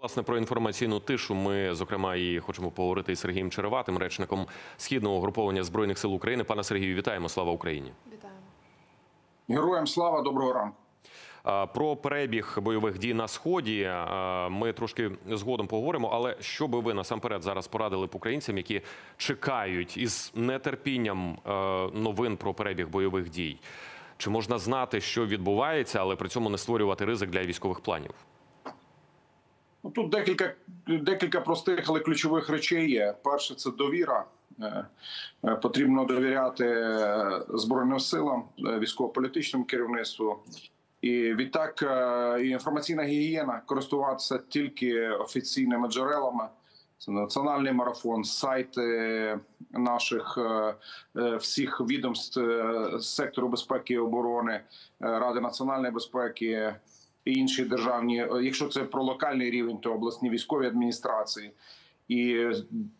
Власне, про інформаційну тишу ми, зокрема, і хочемо поговорити із Сергієм Череватим, речником східного угруповання збройних сил України. Пане Сергію, вітаємо! Слава Україні! Вітаємо. Героям слава, доброго ранку. Про перебіг бойових дій на сході ми трошки згодом поговоримо. Але що би ви насамперед зараз порадили б українцям, які чекають із нетерпінням новин про перебіг бойових дій? Чи можна знати, що відбувається, але при цьому не створювати ризик для військових планів? Ну, Тут декілька, декілька простих, але ключових речей є. Перше, це довіра. Е, е, Потрібно довіряти е, Збройним силам, військово-політичному керівництву. І відтак і інформаційна гігієна користуватися тільки офіційними джерелами. Це національний марафон, сайти наших всіх відомств сектору безпеки і оборони, Ради національної безпеки інші державні. е, Якщо це про локальний рівень, то обласні військові адміністрації. І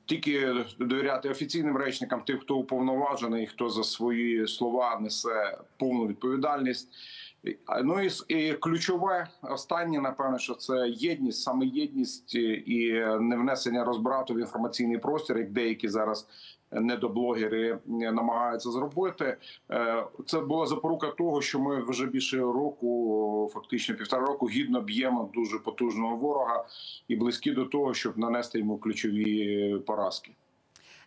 тільки довіряти офіційним речникам, тим, хто уповноважений, хто за свої слова несе повну відповідальність. Ну і, і ключове останнє, напевно, що це єдність, саме єдність і- і не внесення розбрату в інформаційний простір, як деякі зараз недоблогери намагаються зробити. Е, Це була запорука того, що ми вже більше року, фактично півтора року, гідно б'ємо дуже потужного ворога і близькі до того, щоб нанести йому ключові поразки.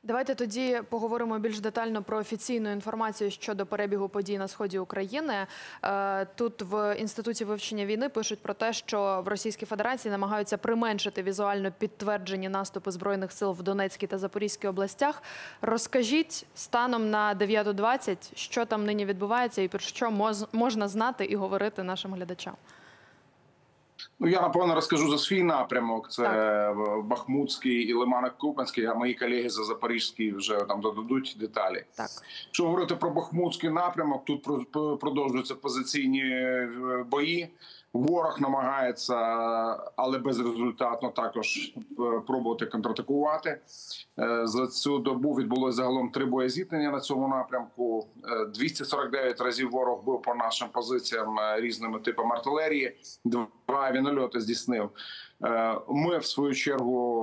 Давайте тоді поговоримо більш детально про офіційну інформацію щодо перебігу подій на сході України. Е, Тут в інституті вивчення війни пишуть про те, що в Російській Федерації намагаються применшити візуально підтверджені наступи збройних сил в Донецькій та Запорізькій областях. Розкажіть станом на 9.20, що там нині відбувається, і про що можна знати і говорити нашим глядачам. Ну я напевно розкажу за свій напрямок. Це Так. Бахмутський і Лиманок Купенський. А мої колеги за Запорізький вже там додадуть деталі. Так. що говорити про Бахмутський напрямок, тут про- про- продовжуються позиційні е, бої. Ворог намагається, але безрезультатно також е, пробувати контратакувати. Е, За цю добу відбулося загалом три боєзіткнення на цьому напрямку. Е, 249 разів ворог був по нашим позиціям е, різними типами артилерії. Два вінольоти здійснив. Е, Ми в свою чергу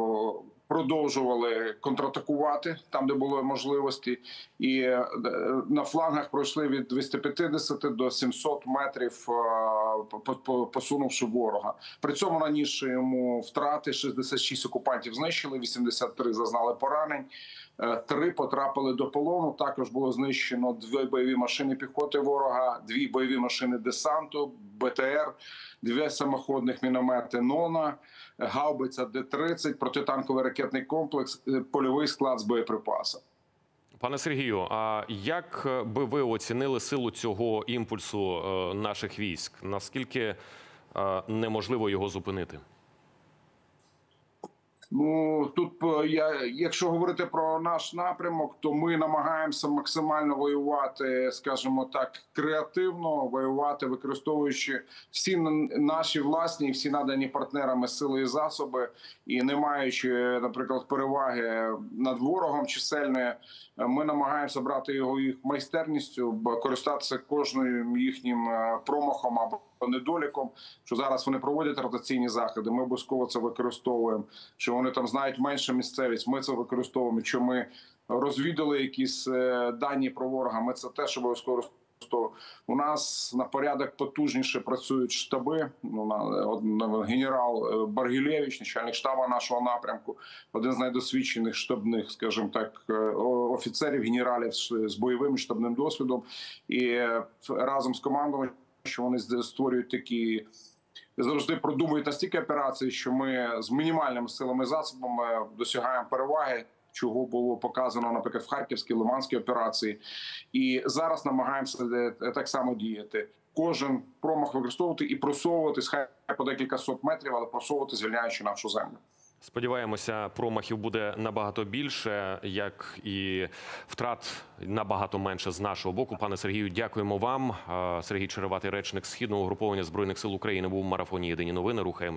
продовжували контратакувати там, де було можливості, і е, на флангах пройшли від 250 до 700 метрів, е, по- по- посунувши ворога. При цьому нанісши йому втрати 66 окупантів знищили, 83 зазнали поранень. Е, Три потрапили до полону. Також було знищено дві бойові машини піхоти ворога, дві бойові машини десанту, БТР, дві самоходних міномети Нона, гаубиця Д-30, протитанковий ракетний комплекс, е, польовий склад з боєприпасом. Пане Сергію, а як е, би ви оцінили силу цього імпульсу е, наших військ? Наскільки неможливо його зупинити? Ну тут е, я, якщо говорити про наш напрямок, то ми намагаємося максимально воювати, скажімо так, креативно воювати, використовуючи всі наші власні, всі надані партнерами сили і засоби, і не маючи, наприклад, переваги над ворогом чисельної, е, ми намагаємося брати його їх майстерністю, користатися кожним їхнім е, промахом або недоліком. Що зараз вони проводять ротаційні заходи. Ми обов'язково це використовуємо. Що вони там знають менше місцевість. Ми це використовуємо. Що ми розвідали якісь е, дані про ворога. Ми це теж обов'язково використовуємо. У нас на порядок потужніше працюють штаби. Ну на генерал е, Баргілєвич, начальник штабу нашого напрямку, один з найдосвідчених штабних, скажімо так, е, офіцерів, генералів з, бойовим штабним досвідом, і разом з командою, що вони створюють такі. Завжди продумують настільки операції, що ми з мінімальними силами засобами досягаємо переваги, чого було показано, наприклад, в Харківській Лиманській операції, і зараз намагаємося е, так само діяти. Кожен промах використовувати і просовуватись, хай по декілька сот метрів, але просовувати, звільняючи нашу землю. Сподіваємося, промахів буде набагато більше, як і втрат набагато менше з нашого боку. Пане Сергію, дякуємо вам. Е, Сергій Череватий, речник східного угруповання збройних сил України, був в марафоні Єдині новини. Рухаємося.